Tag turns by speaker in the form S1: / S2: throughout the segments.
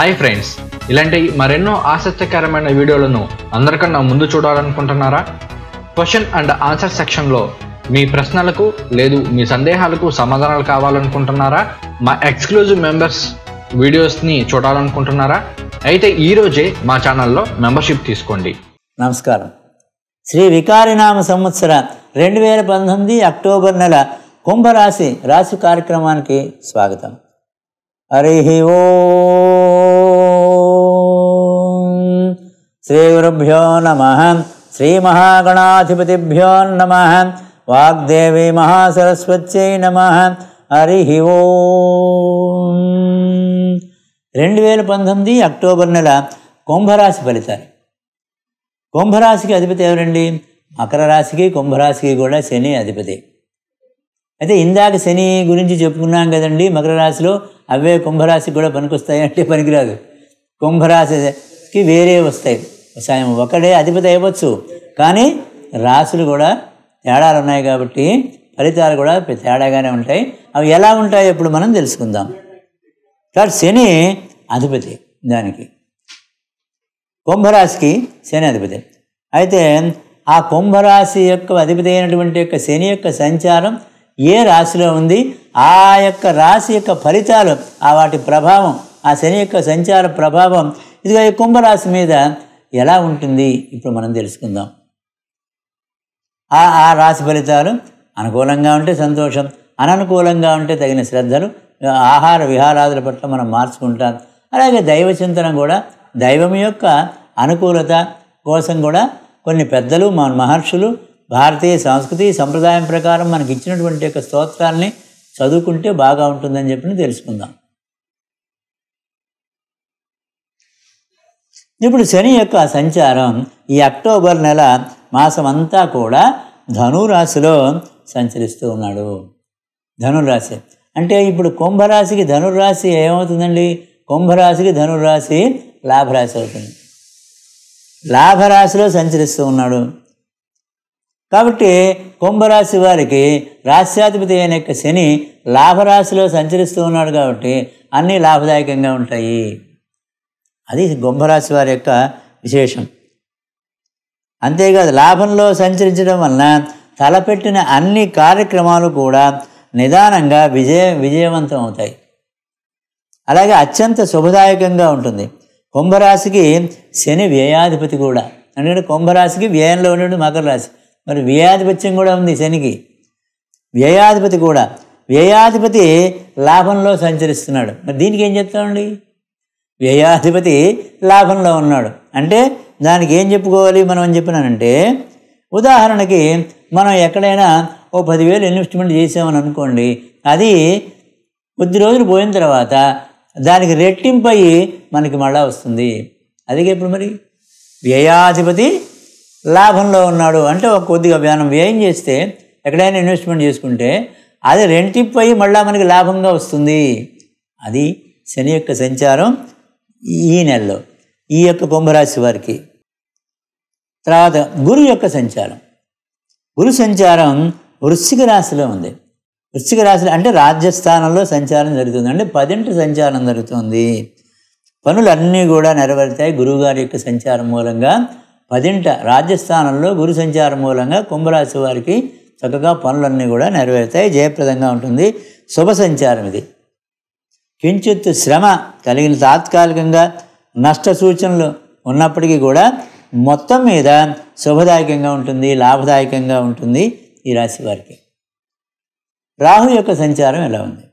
S1: Hi friends ఇలాంటి మరెన్నో ఆసక్తికరమైన వీడియోలను అందరికన్నా ముందు చూడాలనుకుంటున్నారా? క్వశ్చన్ అండ్ ఆన్సర్ సెక్షన్లో మీ ప్రశ్నలకు లేదు మీ సందేహాలకు సమాధానాలు కావాలనుకుంటున్నారా? మా ఎక్స్క్లూజివ్ మెంబర్స్ వీడియోస్ని చూడాలనుకుంటున్నారా? అయితే ఈరోజే మా ఛానల్లో మెంబర్షిప్ తీసుకోండి.
S2: నమస్కారం. శ్రీ వికారినామ సంవత్సర రెండు వేల పంతొమ్మిది అక్టోబర్ నెల కుంభరాశి రాశి కార్యక్రమానికి స్వాగతం. హరి ఓం శ్రీ గురుభ్యో నమ శ్రీ మహాగణాధిపతిభ్యో నమ వాగ్దేవి మహాసరస్వత్యై నమ హరి ఓం రెండు వేల పంతొమ్మిది అక్టోబర్ నెల కుంభరాశి ఫలితాలు కుంభరాశికి అధిపతి ఎవరండి మకర రాశికి కుంభరాశికి కూడా శని అధిపతి అయితే ఇందాక శని గురించి చెప్పుకున్నాం కదండి మకర రాశిలో అవే కుంభరాశికి కూడా పనికొస్తాయి అంటే పనికిరాదు. కుంభరాశికి వేరే వస్తాయి. సాయం ఒకడే అధిపతి అవ్వచ్చు. కానీ రాశులు కూడా తేడాలు ఉన్నాయి కాబట్టి ఫలితాలు కూడా తేడాగానే ఉంటాయి. అవి ఎలా ఉంటాయో ఇప్పుడు మనం తెలుసుకుందాం. కాబట్టి శని అధిపతి దానికి. కుంభరాశికి శని అధిపతి. అయితే ఆ కుంభరాశి యొక్క అధిపతి అయినటువంటి యొక్క శని యొక్క సంచారం ఏ రాశిలో ఉంది? ఆ యొక్క రాశి యొక్క ఫలితాలు ఆ వాటి ప్రభావం ఆ శని యొక్క సంచార ప్రభావం. ఇదిగో ఈ కుంభరాశి మీద ఎలా ఉంటుంది? ఇప్పుడు మనం తెలుసుకుందాం. ఆ ఆ రాశి ఫలితాలు అనుకూలంగా ఉంటే సంతోషం అననుకూలంగా ఉంటే తగిన శ్రద్ధలు ఆహార విహారాదుల పట్ల మనం మార్చుకుంటాం. అలాగే దైవ చింతన కూడా దైవం యొక్క అనుకూలత కోసం కూడా కొన్ని పెద్దలు మన మహర్షులు భారతీయ సంస్కృతి సంప్రదాయం ప్రకారం మనకి ఇచ్చినటువంటి యొక్క స్తోత్రాల్ని చదువుకుంటే బాగా ఉంటుందని చెప్పి తెలుసుకుందాం. ఇప్పుడు శని యొక్క సంచారం ఈ అక్టోబర్ నెల మాసం అంతా కూడా ధనురాశిలో సంచరిస్తూ ఉన్నాడు. ధనురాశి అంటే ఇప్పుడు కుంభరాశికి ధనుర్రాశి ఏమవుతుందండి? కుంభరాశికి ధనుర్రాశి లాభరాశి అవుతుంది. లాభరాశిలో సంచరిస్తూ ఉన్నాడు. కాబట్టి కుంభరాశి వారికి రాశ్యాధిపతి అయిన యొక్క శని లాభరాశిలో సంచరిస్తూ ఉన్నాడు కాబట్టి అన్నీ లాభదాయకంగా ఉంటాయి. అది కుంభరాశి వారి యొక్క విశేషం. అంతేకాదు లాభంలో సంచరించడం వలన తలపెట్టిన అన్ని కార్యక్రమాలు కూడా నిదానంగా విజయ విజయవంతం అవుతాయి. అలాగే అత్యంత శుభదాయకంగా ఉంటుంది. కుంభరాశికి శని వ్యయాధిపతి కూడా. ఎందుకంటే కుంభరాశికి వ్యయంలో ఉండేది మకర రాశి. మరి వ్యయాధిపత్యం కూడా ఉంది శనికి. వ్యయాధిపతి కూడా. వ్యయాధిపతి లాభంలో సంచరిస్తున్నాడు. మరి దీనికి ఏం చెప్తామండి? వ్యయాధిపతి లాభంలో ఉన్నాడు. అంటే దానికి ఏం చెప్పుకోవాలి మనం అని చెప్పినానంటే ఉదాహరణకి మనం ఎక్కడైనా ఓ పదివేలు ఇన్వెస్ట్మెంట్ చేసామని అనుకోండి అది కొద్ది రోజులు పోయిన తర్వాత దానికి రెట్టింపు అయ్యి మనకి మళ్ళా వస్తుంది. అదిగే ఇప్పుడు మరి? వ్యయాధిపతి లాభంలో ఉన్నాడు అంటే ఒక కొద్దిగా మనం వ్యయం చేస్తే ఎక్కడైనా ఇన్వెస్ట్మెంట్ చేసుకుంటే అది రెంటింపు అయ్యి మళ్ళా మనకి లాభంగా వస్తుంది. అది శని యొక్క సంచారం ఈ నెలలో ఈ యొక్క కుంభరాశి వారికి. తర్వాత గురు యొక్క సంచారం. గురు సంచారం వృశ్చిక రాశిలో ఉంది. వృశ్చిక రాశిలో అంటే రాజ్యస్థానంలో సంచారం జరుగుతుంది. అంటే పదింటి సంచారం జరుగుతుంది. పనులన్నీ కూడా నెరవేరుతాయి. గురువుగారి యొక్క సంచారం మూలంగా పదింట రాజ్యస్థానంలో గురు సంచారం మూలంగా కుంభరాశి వారికి చక్కగా పనులన్నీ కూడా నెరవేరుతాయి జయప్రదంగా ఉంటుంది. శుభ సంచారం ఇది. కించిత్ శ్రమ కలిగిన తాత్కాలికంగా నష్ట సూచనలు ఉన్నప్పటికీ కూడా మొత్తం మీద శుభదాయకంగా ఉంటుంది లాభదాయకంగా ఉంటుంది ఈ రాశి వారికి. రాహు యొక్క సంచారం ఎలా ఉంది?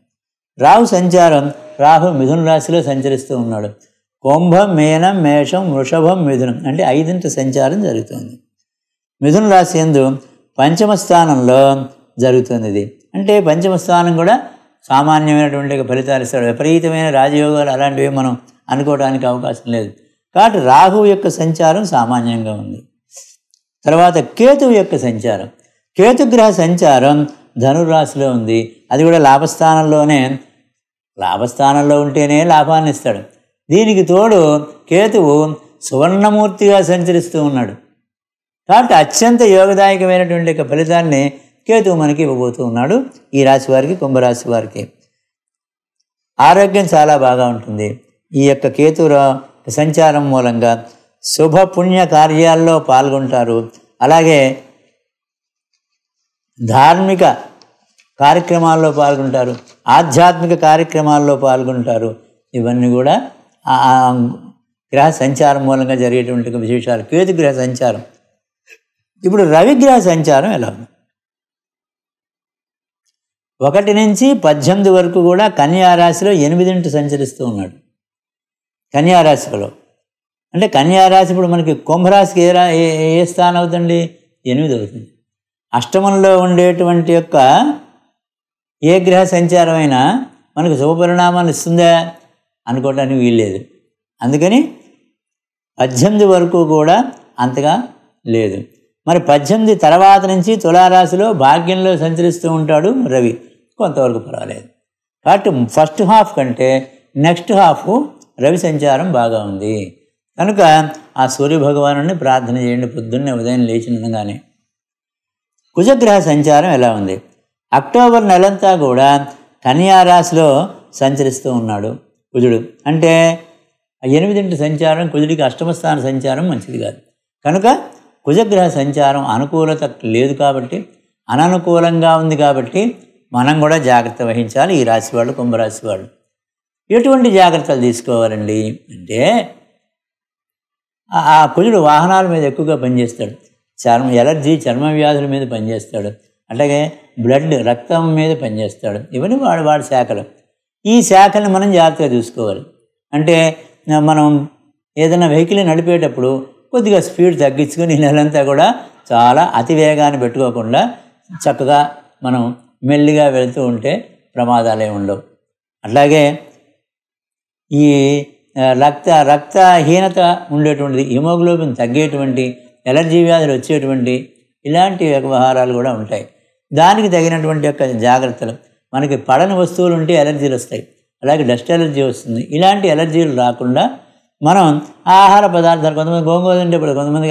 S2: రాహు సంచారం రాహు మిథున రాశిలో సంచరిస్తూ ఉన్నాడు. కుంభం మీనం మేషం వృషభం మిథునం. అంటే ఐదింటి సంచారం జరుగుతుంది. మిథున రాశి ఎందు పంచమ స్థానంలో జరుగుతుంది ఇది. అంటే పంచమ స్థానం కూడా సామాన్యమైనటువంటి ఫలితాలు ఇస్తాడు విపరీతమైన రాజయోగాలు అలాంటివి మనం అనుకోవడానికి అవకాశం లేదు. కాబట్టి రాహువు యొక్క సంచారం సామాన్యంగా ఉంది. తర్వాత కేతువు యొక్క సంచారం. కేతుగ్రహ సంచారం ధనురాశిలో ఉంది. అది కూడా లాభస్థానంలోనే లాభస్థానంలో ఉంటేనే లాభాన్ని ఇస్తాడు. దీనికి తోడు కేతువు సువర్ణమూర్తిగా సంచరిస్తూ ఉన్నాడు. కాబట్టి అత్యంత యోగదాయకమైనటువంటి యొక్క ఫలితాన్ని కేతువు మనకి ఇవ్వబోతూ ఉన్నాడు ఈ రాశి వారికి కుంభరాశి వారికి. ఆరోగ్యం చాలా బాగా ఉంటుంది. ఈ యొక్క కేతు సంచారం మూలంగా శుభ పుణ్య కార్యాల్లో పాల్గొంటారు. అలాగే ధార్మిక కార్యక్రమాల్లో పాల్గొంటారు. ఆధ్యాత్మిక కార్యక్రమాల్లో పాల్గొంటారు. ఇవన్నీ కూడా గ్రహ సంచారం మూలంగా జరిగేటువంటి విశేషాలు. కేతు గ్రహ సంచారం. ఇప్పుడు రవిగ్రహ సంచారం ఎలా ఉంది? ఒకటి నుంచి పద్దెనిమిది వరకు కూడా కన్యా రాశిలో ఎనిమిదింటి సంచరిస్తూ ఉన్నాడు. కన్యారాశిలో అంటే కన్యారాశి ఇప్పుడు మనకి కుంభరాశికి ఏ రా ఏ స్థానం అవుతుంది ఎనిమిది అవుతుంది. అష్టమంలో ఉండేటువంటి యొక్క ఏ గ్రహ సంచారమైనా మనకు శుభపరిణామాలు ఇస్తుందా? అనుకోవడానికి వీల్లేదు. అందుకని పద్దెనిమిది వరకు కూడా అంతగా లేదు. మరి పద్దెనిమిది తర్వాత నుంచి తులారాశిలో భాగ్యంలో సంచరిస్తూ ఉంటాడు రవి. కొంతవరకు పర్వాలేదు. కాబట్టి ఫస్ట్ హాఫ్ కంటే నెక్స్ట్ హాఫ్ రవి సంచారం బాగా ఉంది. కనుక ఆ సూర్యభగవాను ప్రార్థన చేయండి. పొద్దున్నే ఉదయం లేచినగానే కుజగ్రహ సంచారం ఎలా ఉంది? అక్టోబర్ నెలంతా కూడా కన్యారాశిలో సంచరిస్తూ ఉన్నాడు. కుజుడు. అంటే ఎనిమిదింటి సంచారం కుజుడికి అష్టమస్థాన సంచారం మంచిది కాదు. కనుక కుజగ్రహ సంచారం అనుకూలత లేదు కాబట్టి అననుకూలంగా ఉంది కాబట్టి మనం కూడా జాగ్రత్త వహించాలి ఈ రాశి వాళ్ళు కుంభరాశి వాళ్ళు ఎటువంటి జాగ్రత్తలు తీసుకోవాలండి? అంటే ఆ- కుజుడు వాహనాల మీద ఎక్కువగా పనిచేస్తాడు. చర్మ ఎలర్జీ చర్మ వ్యాధుల మీద పనిచేస్తాడు. అలాగే బ్లడ్ రక్తం మీద పనిచేస్తాడు. ఇవన్నీ వాడు వాడి శాఖలు. ఈ శాఖని మనం జాగ్రత్తగా చూసుకోవాలి. అంటే మనం ఏదైనా వెహికల్ నడిపేటప్పుడు కొద్దిగా స్పీడ్ తగ్గించుకొని నెలంతా కూడా చాలా అతి వేగాన్ని పెట్టుకోకుండా చక్కగా మనం మెల్లిగా వెళ్తూ ఉంటే ప్రమాదాలే ఉండవు. అట్లాగే ఈ రక్త రక్తహీనత ఉండేటువంటిది హిమోగ్లోబిన్ తగ్గేటువంటి ఎలర్జీ వ్యాధులు వచ్చేటువంటి ఇలాంటి వ్యవహారాలు కూడా ఉంటాయి. దానికి తగినటువంటి యొక్క జాగ్రత్తలు. మనకి పడని వస్తువులు ఉంటే ఎలర్జీలు వస్తాయి. అలాగే డస్ట్ ఎలర్జీ వస్తుంది. ఇలాంటి ఎలర్జీలు రాకుండా మనం ఆహార పదార్థాలు కొంతమంది గోంగూర తింటే పడదు కొంతమంది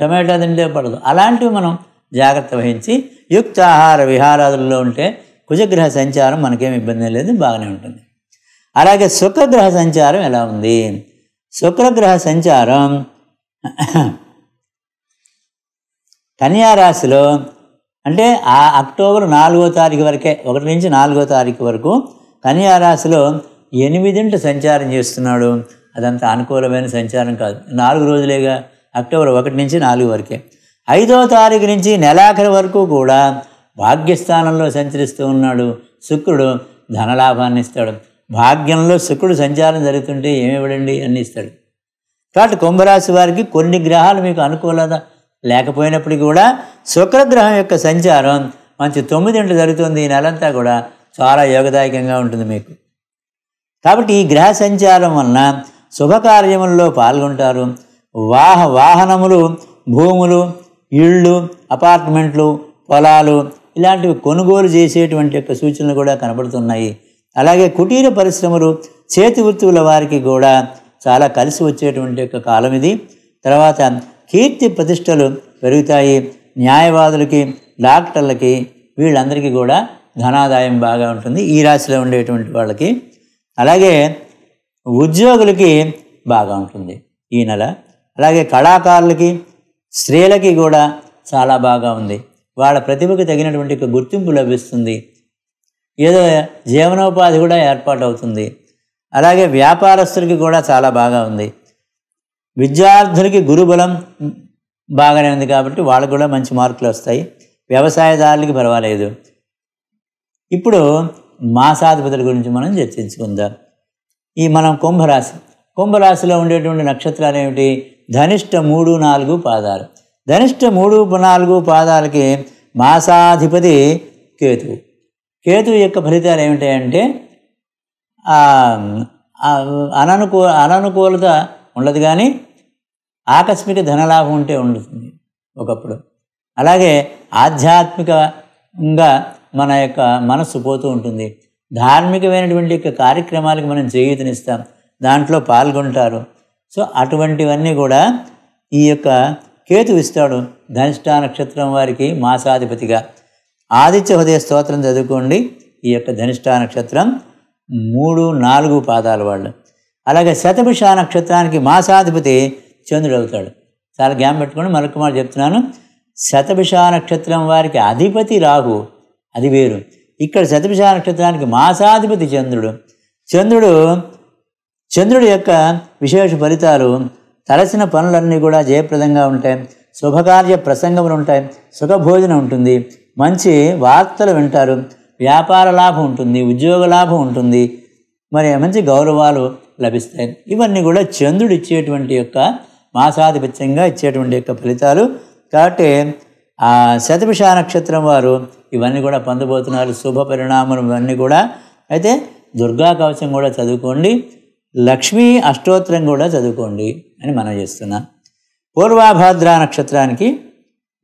S2: టమాటా తింటే పడదు. అలాంటివి మనం జాగ్రత్త వహించి యుక్త ఆహార విహారాదుల్లో ఉంటే కుజగ్రహ సంచారం మనకేం ఇబ్బంది లేదు బాగానే ఉంటుంది. అలాగే శుక్రగ్రహ సంచారం ఎలా ఉంది? శుక్రగ్రహ సంచారం కన్యారాశిలో అంటే ఆ అక్టోబర్ నాలుగో తారీఖు వరకే ఒకటి నుంచి నాలుగో తారీఖు వరకు కన్యా రాశిలో ఎనిమిదింట సంచారం చేస్తున్నాడు. అదంత అనుకూలమైన సంచారం కాదు. నాలుగు రోజులేగా అక్టోబర్ ఒకటి నుంచి నాలుగు వరకే. ఐదో తారీఖు నుంచి నెలాఖరి వరకు కూడా భాగ్యస్థానంలో సంచరిస్తూ ఉన్నాడు. శుక్రుడు ధనలాభాన్ని ఇస్తాడు. భాగ్యంలో శుక్రుడు సంచారం జరుగుతుంటే ఏమి ఇవ్వడండి? అన్ని ఇస్తాడు. కాబట్టి కుంభరాశి వారికి కొన్ని గ్రహాలు మీకు అనుకూలత లేకపోయినప్పటికీ కూడా శుక్రగ్రహం యొక్క సంచారం మంచి తొమ్మిదింటి జరుగుతుంది. ఈ నెలంతా కూడా చాలా యోగదాయకంగా ఉంటుంది మీకు. కాబట్టి ఈ గ్రహ సంచారం వలన శుభకార్యముల్లో పాల్గొంటారు. వాహ వాహనములు భూములు ఇళ్ళు అపార్ట్మెంట్లు పొలాలు ఇలాంటివి కొనుగోలు చేసేటువంటి యొక్క సూచనలు కూడా కనబడుతున్నాయి. అలాగే కుటీర పరిశ్రమలు చేతి వృత్తుల వారికి కూడా చాలా కలిసి వచ్చేటువంటి యొక్క కాలం ఇది. తర్వాత కీర్తి ప్రతిష్టలు పెరుగుతాయి. న్యాయవాదులకి డాక్టర్లకి వీళ్ళందరికీ కూడా ధనాదాయం బాగా ఉంటుంది. ఈ రాశిలో ఉండేటువంటి వాళ్ళకి. అలాగే ఉద్యోగులకి బాగా ఉంటుంది ఈ నెల. అలాగే కళాకారులకి స్త్రీలకి కూడా చాలా బాగా ఉంది. వాళ్ళ ప్రతిభకు తగినటువంటి గుర్తింపు లభిస్తుంది. ఏదో జీవనోపాధి కూడా ఏర్పాటు అవుతుంది అలాగే వ్యాపారస్తులకి కూడా చాలా బాగా ఉంది. విద్యార్థులకి గురుబలం బాగానే ఉంది కాబట్టి వాళ్ళకు కూడా మంచి మార్కులు వస్తాయి. వ్యవసాయదారులకి పర్వాలేదు. ఇప్పుడు మాసాధిపతుల గురించి మనం చర్చించుకుందాం. ఈ మనం కుంభరాశి. కుంభరాశిలో ఉండేటువంటి నక్షత్రాలు ఏమిటి? ధనిష్ట మూడు నాలుగు పాదాలు. ధనిష్ట మూడు నాలుగు పాదాలకి మాసాధిపతి కేతువు. కేతువు యొక్క ఫలితాలు ఏమిటాయంటే అననుకూ అననుకూలత ఉండదు కానీ ఆకస్మిక ధనలాభం ఉంటే ఉంటుంది ఒకప్పుడు. అలాగే ఆధ్యాత్మికంగా మన యొక్క మనస్సు పోతూ ఉంటుంది. ధార్మికమైనటువంటి యొక్క కార్యక్రమాలకు మనం చేయూతనిస్తాం. దాంట్లో పాల్గొంటారు. సో అటువంటివన్నీ కూడా ఈ యొక్క కేతు ఇస్తాడు ధనిష్టా నక్షత్రం వారికి మాసాధిపతిగా. ఆదిత్య హృదయ స్తోత్రం చదువుకోండి. ఈ యొక్క ధనిష్టా నక్షత్రం మూడు నాలుగు పాదాల వాళ్ళు. అలాగే శతభిష నక్షత్రానికి మాసాధిపతి చంద్రుడు అవుతాడు. చాలా గ్యామ్ పెట్టుకొని మరొక మాట చెప్తున్నాను. శతభిష నక్షత్రం వారికి అధిపతి రాహు అది వేరు. ఇక్కడ శతభిష నక్షత్రానికి మాసాధిపతి చంద్రుడు. చంద్రుడు చంద్రుడి యొక్క విశేష ఫలితాలు తలసిన పనులన్నీ కూడా జయప్రదంగా ఉంటాయి. శుభకార్య ప్రసంగములు ఉంటాయి. సుఖభోజనం ఉంటుంది. మంచి వార్తలు వింటారు. వ్యాపార లాభం ఉంటుంది. ఉద్యోగ లాభం ఉంటుంది. మరి మంచి గౌరవాలు లభిస్తాయి. ఇవన్నీ కూడా చంద్రుడు ఇచ్చేటువంటి యొక్క మాసాధిపత్యంగా ఇచ్చేటువంటి యొక్క ఫలితాలు. కాబట్టి ఆ శతభిష నక్షత్రం వారు ఇవన్నీ కూడా పొందబోతున్నారు. శుభ పరిణామాలు ఇవన్నీ కూడా. అయితే దుర్గా కవచం కూడా చదువుకోండి. లక్ష్మీ అష్టోత్తరం కూడా చదువుకోండి అని మనం చేస్తున్నాం. పూర్వాభాద్ర నక్షత్రానికి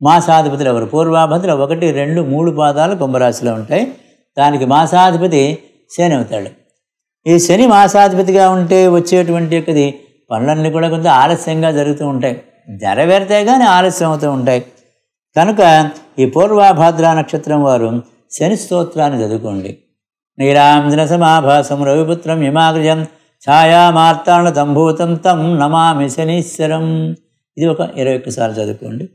S2: మాసాధిపతులు ఎవరు? పూర్వాభద్ర ఒకటి రెండు మూడు పాదాలు కుంభరాశిలో ఉంటాయి. దానికి మాసాధిపతి శని అవుతాడు. ఈ శని మాసాధిపతిగా ఉంటే వచ్చేటువంటి యొక్కది పనులన్నీ కూడా కొంత ఆలస్యంగా జరుగుతూ ఉంటాయి. నెరవేరితే కానీ ఆలస్యం అవుతూ ఉంటాయి. కనుక ఈ పూర్వాభాద్ర నక్షత్రం వారు శని స్తోత్రాన్ని చదువుకోండి. నీరాంజన సమాభాసం రవిపుత్రం హిమాగ్రజం ఛాయామార్తాణ తంభూతం తం నమామి శనీశ్వరం. ఇది ఒక ఇరవై ఒక్కసార్లు చదువుకోండి.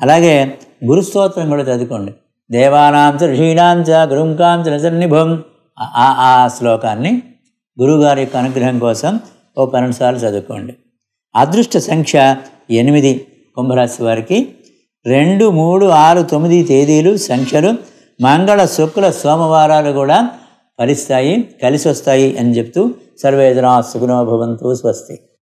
S2: అలాగే గురుస్తోత్రం కూడా చదువుకోండి. దేవానాం ఋషీణాంచ గురుంకాంచ నిభం సన్నిభం ఆ ఆ శ్లోకాన్ని గురువుగారి యొక్క అనుగ్రహం కోసం ఓ పన్నెండు సార్లు చదువుకోండి. అదృష్ట సంఖ్య ఎనిమిది కుంభరాశి వారికి. రెండు మూడు ఆరు తొమ్మిది తేదీలు సంఖ్యలు మంగళ శుక్ల సోమవారాలు కూడా ఫలిస్తాయి కలిసి వస్తాయి అని చెప్తూ సర్వేదనా సుగుణో భవంతు స్వస్తి.